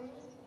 Gracias.